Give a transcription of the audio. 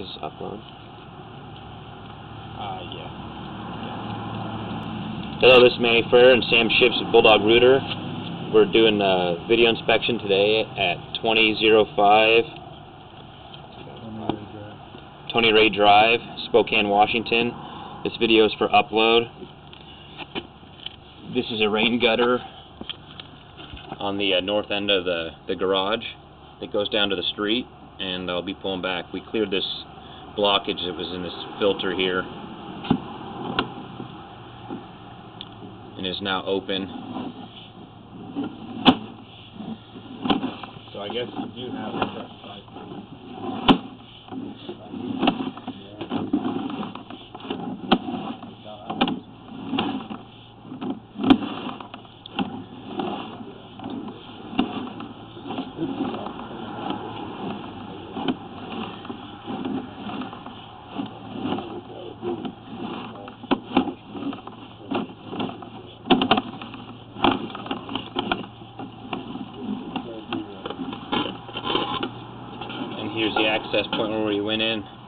is upload. Uh, yeah. Hello, this is Manny Frere and Sam Ships with Bulldog Rooter. We're doing a video inspection today at 2005 Toni Rae Drive, Spokane, Washington. This video is for upload. This is a rain gutter on the uh, north end of the, the garage that goes down to the street and I'll be pulling back. We cleared this blockage that was in this filter here and is now open. So I guess you do have a truck And here's the access point where we went in.